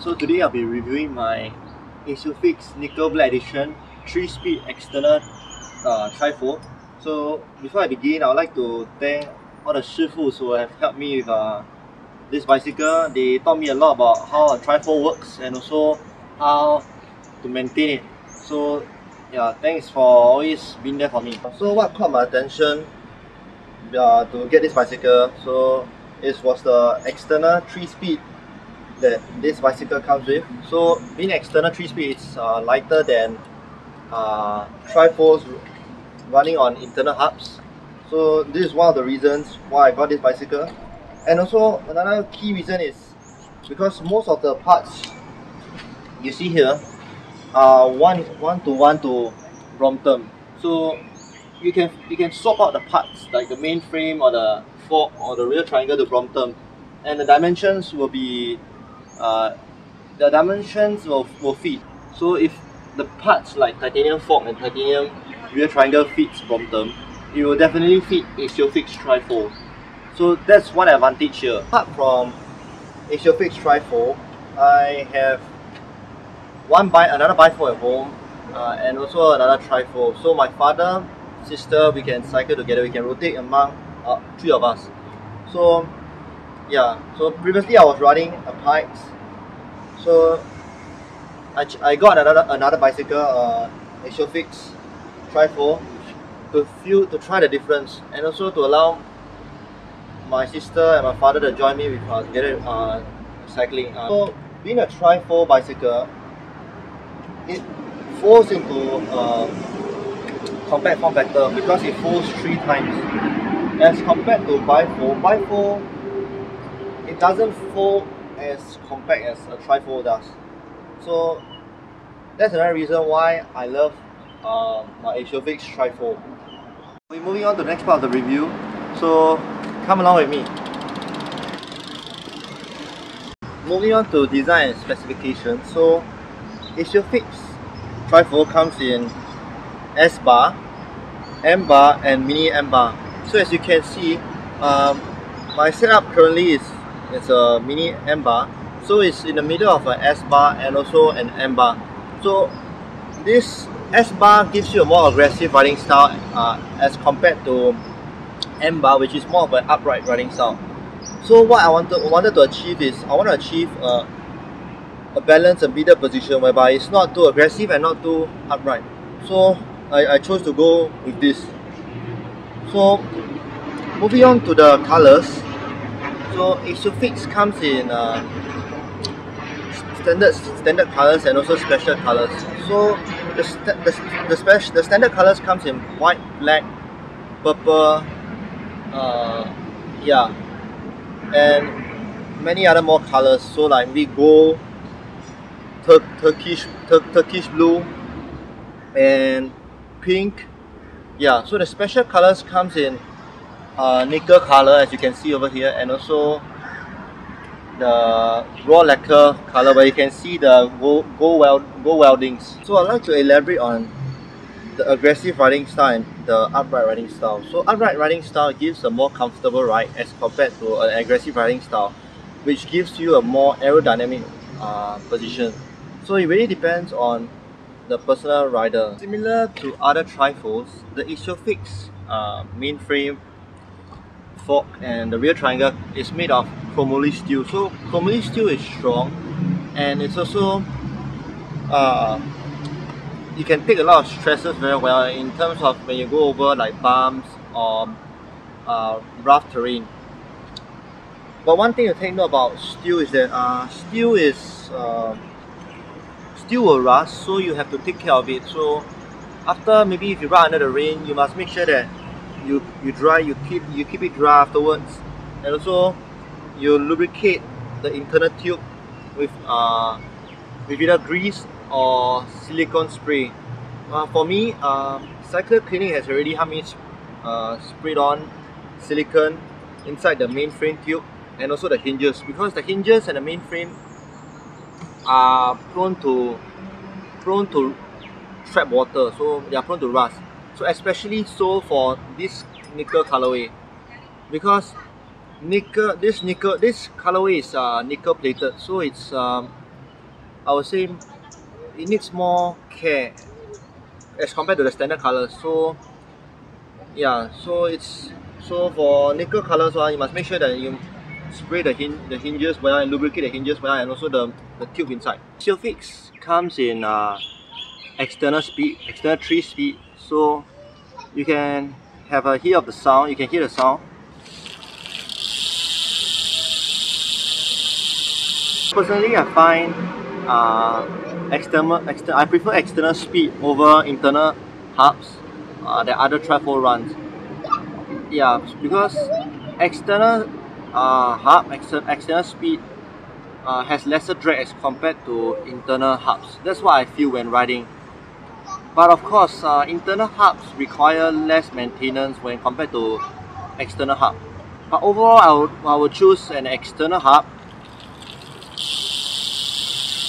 so today I'll be reviewing my Aceoffix Nickel Black Edition 3-speed external uh, trifold. So before I begin, I would like to thank all the shifus who have helped me with uh, this bicycle. They taught me a lot about how a trifold works and also how to maintain it. So yeah, thanks for always being there for me. So what caught my attention uh, to get this bicycle, so it was the external 3-speed that this bicycle comes with. So being external 3-speed, it's uh, lighter than uh, trifolds running on internal hubs. So this is one of the reasons why I got this bicycle. And also another key reason is because most of the parts you see here are one one to one to Brompton. So you can you can swap out the parts like the main frame or the fork or the rear triangle to Brompton and the dimensions will be uh, the dimensions will, will fit. So if the parts like titanium fork and titanium rear triangle fits Brompton, it will definitely fit Aceoffix trifold. So that's one advantage here. Apart from Aceoffix trifold, I have one bi another bifold at home uh, and also another trifold. So my father, sister, we can cycle together, we can rotate among uh, three of us. So yeah, so previously I was riding a Pikes. So I, I got another another bicycle, uh, Aceoffix trifold to feel to try the difference and also to allow my sister and my father to join me with uh, together uh, cycling. Uh, so being a trifold bicycle, it falls into uh, compact form factor because it folds three times. As compared to bifold, bifold it doesn't fold as compact as a trifold does. So that's another reason why I love uh, my Aceoffix trifold. We're moving on to the next part of the review, so come along with me. Moving on to design and specification, so Aceoffix trifold comes in S bar, M bar and mini M bar. So as you can see, um, my setup currently is it's a mini M bar. So it's in the middle of an S bar and also an M bar. So this S bar gives you a more aggressive riding style uh, as compared to M bar which is more of an upright riding style. So what I wanted, wanted to achieve is I want to achieve a, a balanced and middle position whereby it's not too aggressive and not too upright. So I, I chose to go with this. So moving on to the colors so Aceoffix comes in uh, standard standard colors and also special colors. So the the the, special the standard colors comes in white, black, purple, uh, yeah, and many other more colors. So like we gold, tur Turkish tur Turkish blue, and pink. Yeah. So the special colors comes in uh, nickel color as you can see over here and also the raw lacquer color where you can see the gold, weld, gold weldings. So I'd like to elaborate on the aggressive riding style and the upright riding style. So upright riding style gives a more comfortable ride as compared to an aggressive riding style which gives you a more aerodynamic uh, position. So it really depends on the personal rider. Similar to other trifolds, the Aceoffix uh, mainframe fork and the rear triangle is made of chromoly steel. So chromoly steel is strong and it's also uh, you can take a lot of stresses very well in terms of when you go over like bumps or uh, rough terrain. But one thing to take note about steel is that uh, steel is uh, steel will rust so you have to take care of it. So after maybe if you run under the rain you must make sure that you you dry you keep you keep it dry afterwards. And also you lubricate the internal tube with uh with either grease or silicone spray. Uh, for me uh, Cycle Clinic has already helped me uh, sprayed on silicone inside the mainframe tube and also the hinges. Because the hinges and the mainframe are prone to prone to trap water. So they are prone to rust so especially so for this nickel colorway because nickel this nickel this colorway is uh, nickel plated so it's um, I would say it needs more care as compared to the standard colors. So yeah, so it's so for nickel colors one, you must make sure that you spray the hin the hinges well and lubricate the hinges well and also the, the tube inside. Fix comes in uh, external speed, external 3 speed, so you can have a hear of the sound, you can hear the sound. Personally, I find uh, external, external, I prefer external speed over internal hubs uh, other tri-four runs. Yeah, because external uh, hub, external, external speed uh, has lesser drag as compared to internal hubs. That's what I feel when riding. But of course, uh, internal hubs require less maintenance when compared to external hub. But overall, I would, I would choose an external hub,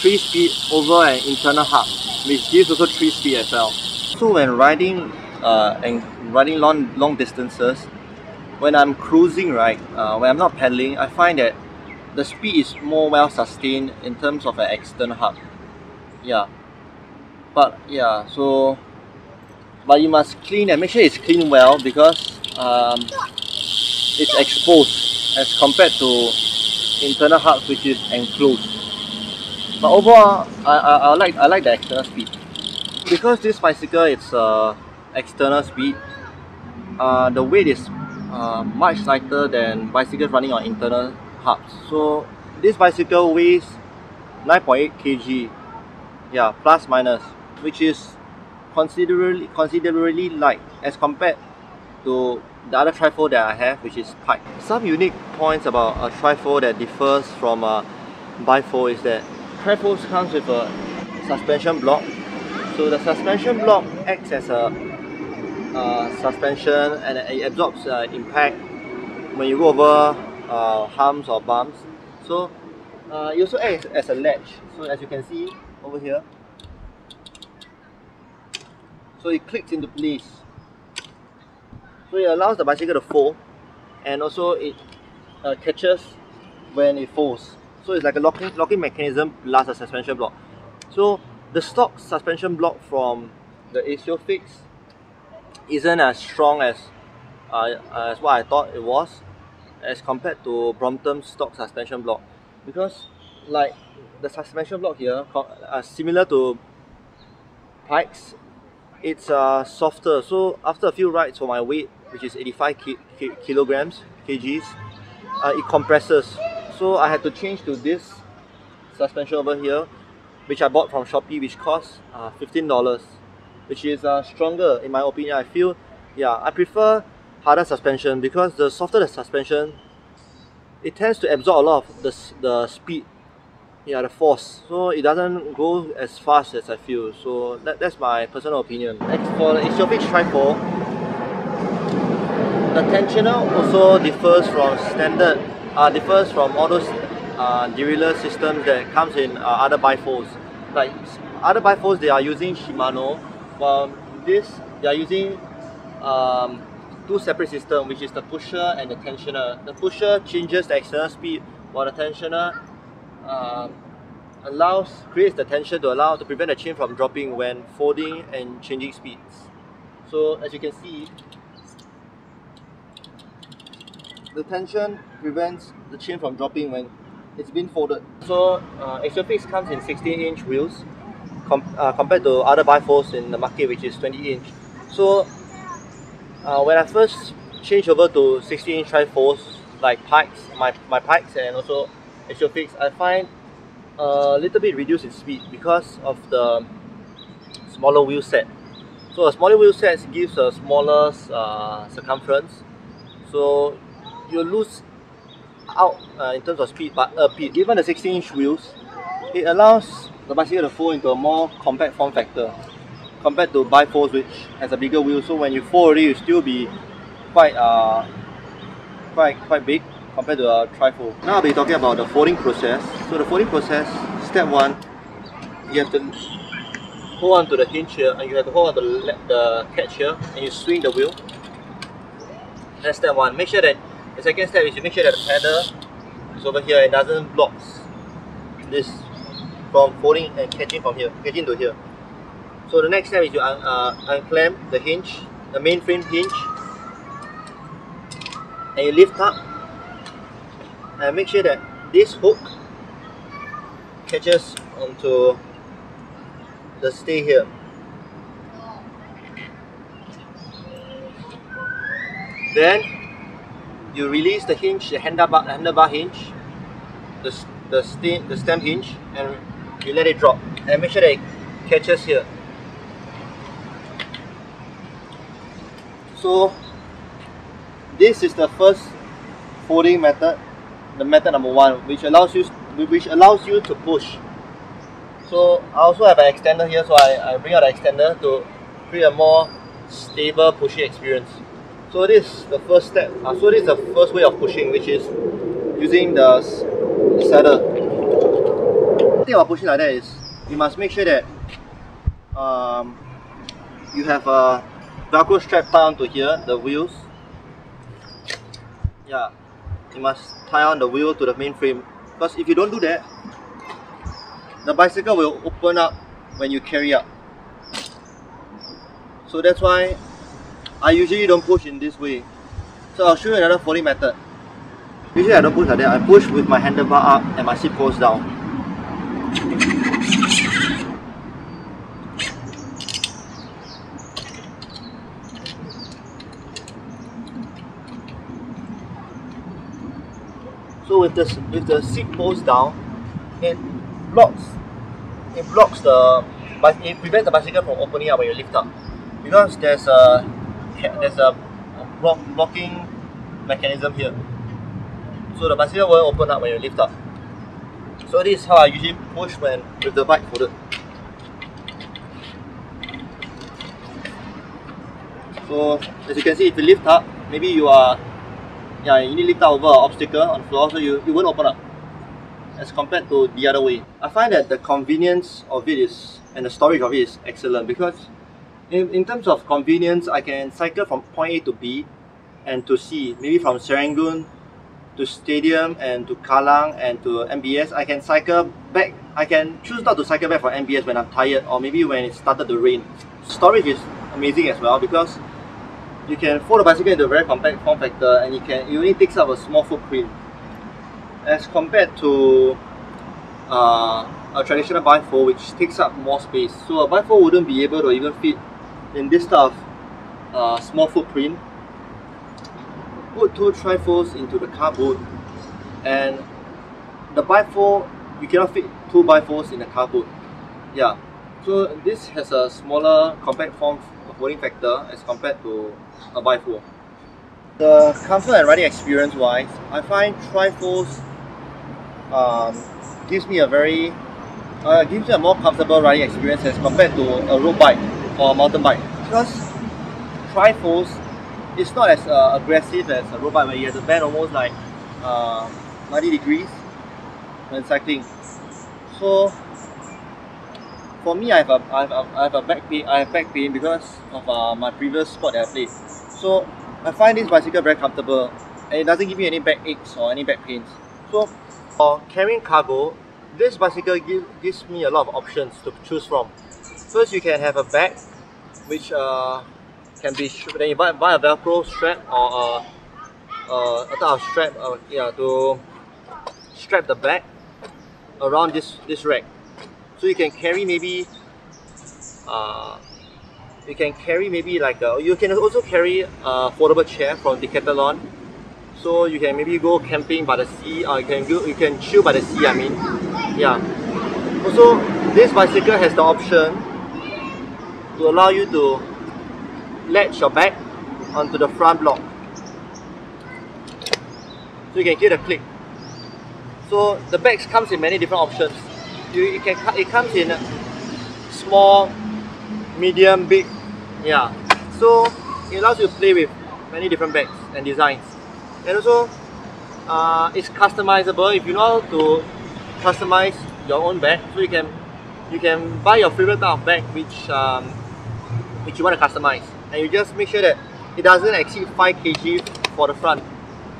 3 speed over an internal hub, which gives also 3 speed as well. So when riding uh, and riding long, long distances, when I'm cruising, right, uh, when I'm not pedaling, I find that the speed is more well sustained in terms of an external hub. Yeah. But yeah, so but you must clean and make sure it's clean well because um, it's exposed as compared to internal hubs which is enclosed. But overall, I, I, I like I like the external speed because this bicycle it's uh, external speed. Uh, the weight is uh, much lighter than bicycles running on internal hubs. So this bicycle weighs 9.8 kg, yeah, plus minus, which is considerably considerably light as compared to the other tri-four that I have, which is Pike. Some unique points about a tri-four that differs from a bifour is that tri-four comes with a suspension block. So the suspension block acts as a suspension and it absorbs uh, impact when you go over uh, humps or bumps. So uh, it also acts as a latch. So as you can see over here, so it clicks into place. So it allows the bicycle to fold and also it uh, catches when it folds. So it's like a locking, locking mechanism plus a suspension block. So the stock suspension block from the Aceoffix isn't as strong as uh, as what I thought it was as compared to Brompton's stock suspension block because like the suspension block here uh, similar to Pikes it's uh, softer. So after a few rides for my weight which is 85 ki ki kilograms kgs uh, it compresses. So I had to change to this suspension over here which I bought from Shopee which costs uh, $15 which is uh, stronger in my opinion. I feel yeah I prefer harder suspension because the softer the suspension it tends to absorb a lot of the, the speed yeah the force. So it doesn't go as fast as I feel. So that, that's my personal opinion. Next for the Aceoffix Tri4 the tensioner also differs from standard uh, differs from all those uh, derailleur systems that comes in uh, other bifours like other bifours they are using Shimano while this they are using um, two separate systems, which is the pusher and the tensioner. The pusher changes the external speed, while the tensioner um, allows creates the tension to allow to prevent the chain from dropping when folding and changing speeds. So as you can see, the tension prevents the chain from dropping when it's been folded. So uh, Aceoffix comes in 16 inch wheels com uh, compared to other bifours in the market which is 20 inch. So uh, when I first changed over to 16 inch tri-fours like pikes, my, my pikes and also Aceoffix, I find a little bit reduced in speed because of the smaller wheel set. So a smaller wheel set gives a smaller uh, circumference, so you lose out uh, in terms of speed, but uh, given the 16 inch wheels, it allows the bicycle to fold into a more compact form factor compared to bifours which has a bigger wheel. So when you fold already you still be quite uh quite quite big compared to a trifold. Now I'll be talking about the folding process. So the folding process, step one, you have to hold on to the hinge here and you have to hold on to the, the catch here and you swing the wheel. That's step one. Make sure that the second step is you make sure that the pedal is over here and doesn't block this from folding and catching from here, catching to here. So the next step is you un uh, unclamp the hinge, the main frame hinge, and you lift up and make sure that this hook catches onto the stay here. Then you release the hinge, the handlebar, handlebar hinge, the, the, stem, the stem hinge, and you let it drop. And make sure that it catches here. So this is the first folding method, the method number one, which allows you which allows you to push. So I also have an extender here, so I, I bring out the extender to create a more stable pushing experience. So this is the first step. Uh, so this is the first way of pushing, which is using the, saddle. The thing about pushing like that is you must make sure that um, you have a Velcro strap down to here, the wheels. Yeah, you must tie on the wheel to the main frame because if you don't do that, the bicycle will open up when you carry up. So that's why I usually don't push in this way. So I'll show you another folding method. Usually I don't push like that, I push with my handlebar up and my seat post down. So with the with the seat post down, it blocks it blocks the but it prevents the bicycle from opening up when you lift up because there's a there's a block, blocking mechanism here. So the bicycle won't open up when you lift up. So this is how I usually push when with the bike folded. So as you can see, if you lift up, maybe you are yeah, you need lift up over an obstacle on the floor, so you, you won't open up as compared to the other way. I find that the convenience of it is and the storage of it is excellent because in, in terms of convenience, I can cycle from point A to B and to C, maybe from Serangoon to Stadium and to Kallang and to MBS. I can cycle back, I can choose not to cycle back for MBS when I'm tired or maybe when it started to rain. Storage is amazing as well because you can fold the bicycle into a very compact form factor and it can it only takes up a small footprint as compared to uh, a traditional bifold which takes up more space. So a bifold wouldn't be able to even fit in this type of uh, small footprint, put two trifolds into the car boot, and the bifold, you cannot fit two bifolds in the car boot. Yeah, so this has a smaller compact form folding factor as compared to a bifold. The comfort and riding experience wise, I find trifolds um, gives me a very uh, gives me a more comfortable riding experience as compared to a road bike or a mountain bike because trifolds is not as uh, aggressive as a road bike where you have to bend almost like uh, 90 degrees when cycling. So for me, I have a, I have a, I have a back pain. I have back pain because of uh, my previous sport that I played. So I find this bicycle very comfortable and it doesn't give me any back aches or any back pains. So for carrying cargo, this bicycle give, gives me a lot of options to choose from. First, you can have a bag which uh, can be then you buy, buy a velcro strap or a, a, a type of strap uh, yeah, to strap the bag around this, this rack. So you can carry maybe uh, you can carry maybe like a, you can also carry a foldable chair from Decathlon. So you can maybe go camping by the sea or you can go you can chill by the sea I mean. Yeah. Also this bicycle has the option to allow you to latch your bag onto the front block. So you can hear the click. So the bags comes in many different options you, you can it comes in small medium big yeah. So it allows you to play with many different bags and designs. And also uh, it's customizable. If you know how to customize your own bag so you can you can buy your favorite type of bag which um, which you want to customize. And you just make sure that it doesn't exceed 5 kg for the front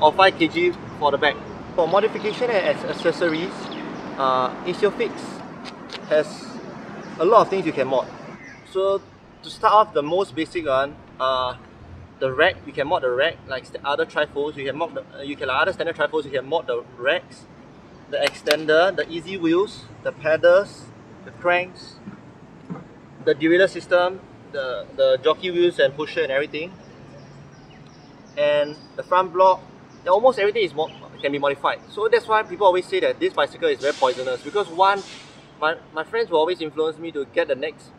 or 5 kg for the back. For modification and accessories, uh, Fix has a lot of things you can mod. So to start off, the most basic one, uh, the rack, you can mod the rack like the other trifolds. You can mod the, uh, you can like other standard trifolds. You can mod the racks, the extender, the easy wheels, the pedals, the cranks, the derailleur system, the the jockey wheels and pusher and everything, and the front block. Almost everything is can be modified. So that's why people always say that this bicycle is very poisonous because one, my, my friends will always influence me to get the next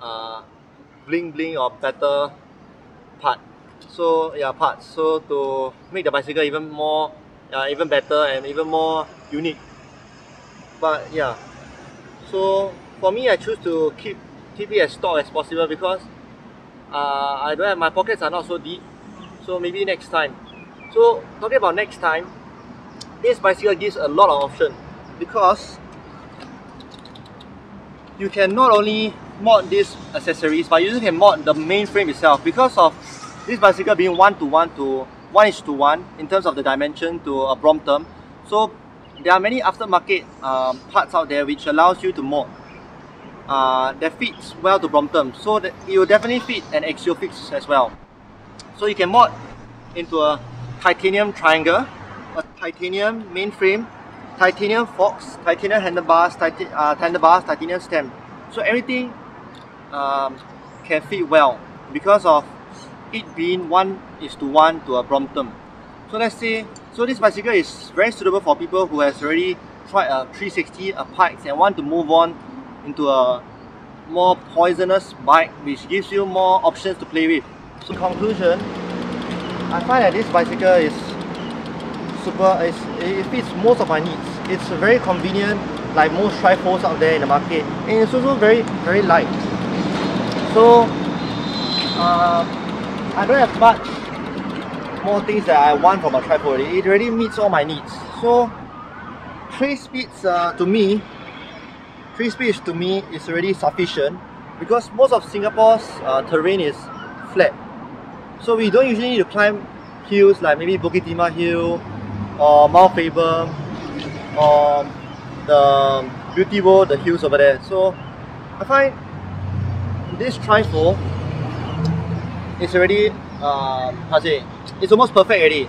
uh, bling bling or better part. So yeah, parts. So to make the bicycle even more, uh, even better and even more unique. But yeah, so for me, I choose to keep keep it as stock as possible because uh, I don't have my pockets are not so deep. So maybe next time. So talking about next time, this bicycle gives a lot of option because you can not only mod these accessories but you can mod the main frame itself. Because of this bicycle being one to one to one is to one in terms of the dimension to a Brompton so there are many aftermarket um, parts out there which allows you to mod uh, that fits well to Brompton so that it will definitely fit an axial fix as well. So you can mod into a titanium triangle a titanium mainframe, titanium forks, titanium handlebars, tit uh, handlebars, titanium stem. So everything um, can fit well because of it being one is to one to a Brompton. So let's say, so this bicycle is very suitable for people who has already tried a 360, a Pikes and want to move on into a more poisonous bike which gives you more options to play with. So conclusion, I find that this bicycle is super, it's, it fits most of my needs. It's very convenient, like most trifolds out there in the market, and it's also very, very light. So, uh, I don't have much more things that I want from a trifold. It already meets all my needs. So, three speeds uh, to me, three speeds to me is already sufficient because most of Singapore's uh, terrain is flat. So we don't usually need to climb hills like maybe Bukit Timah Hill or Mount Faber or the Beauty World, the hills over there. So I find this trifold is already um, how say, it's almost perfect already.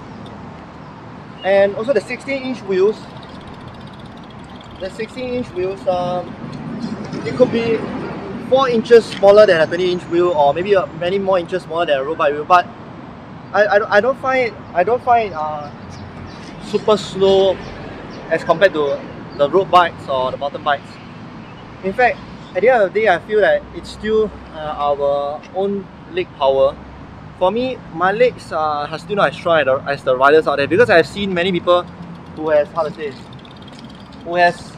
And also the 16 inch wheels, the 16 inch wheels, um, it could be 4 inches smaller than a 20 inch wheel or maybe many more inches smaller than a road wheel but I, I, I don't find I don't find uh, super slow as compared to the road bikes or the mountain bikes. In fact, at the end of the day, I feel that it's still uh, our own leg power. For me, my legs uh, are still not as strong as the, riders out there because I've seen many people who has, how to say, who has,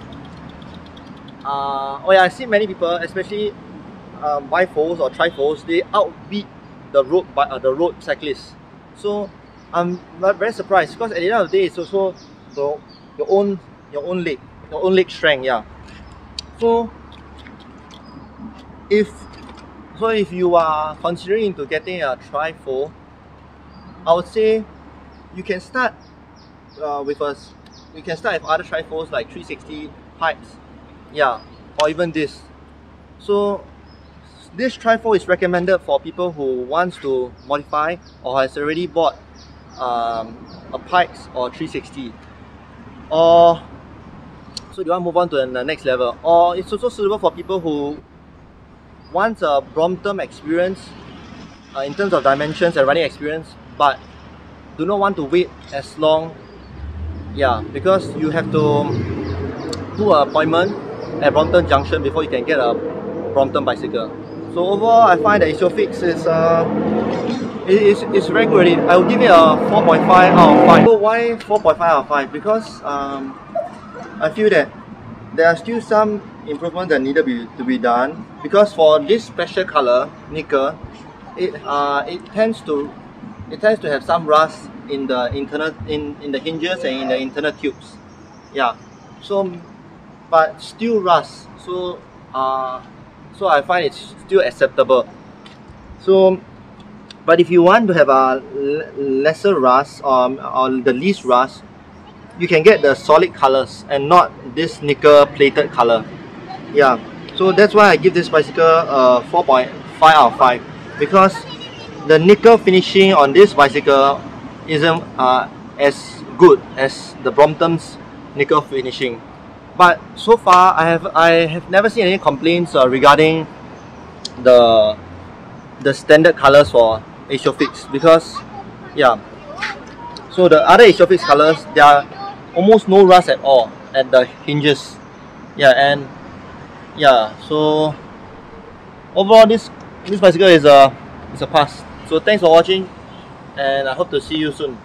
uh, oh yeah, I've seen many people, especially um, bifolds or trifolds, they outbeat the road, uh, the road cyclists. So I'm not very surprised because at the end of the day, it's also the, your own your own leg, your own leg strength. Yeah. So if so, if you are considering into getting a trifold, I would say you can start uh, with us. You can start with other trifolds like 360 Pikes, yeah, or even this. So this trifold is recommended for people who wants to modify or has already bought um, a Pikes or 360 or so you want to move on to the next level? Or it's also suitable for people who want a Brompton experience uh, in terms of dimensions and running experience but do not want to wait as long. Yeah because you have to do an appointment at Brompton Junction before you can get a Brompton bicycle. So overall I find that Aceoffix is uh, it is it's very good already. I will give it a 4.5 out of 5. So why 4.5 out of 5? Because um, I feel that there are still some improvements that need to be, to be done because for this special color, nickel, it uh, it tends to it tends to have some rust in the internal in, in the hinges and in the internal tubes. Yeah. So but still rust. So uh so I find it's still acceptable. So but if you want to have a lesser rust or, or the least rust, you can get the solid colors and not this nickel plated color. Yeah. So that's why I give this bicycle a 4.5 out of 5 because the nickel finishing on this bicycle isn't uh, as good as the Brompton's nickel finishing. But so far, I have I have never seen any complaints uh, regarding the the standard colors for Aceoffix because yeah. So the other Aceoffix colors, there are almost no rust at all at the hinges. Yeah, and yeah, so overall this this bicycle is a is a pass. So thanks for watching and I hope to see you soon.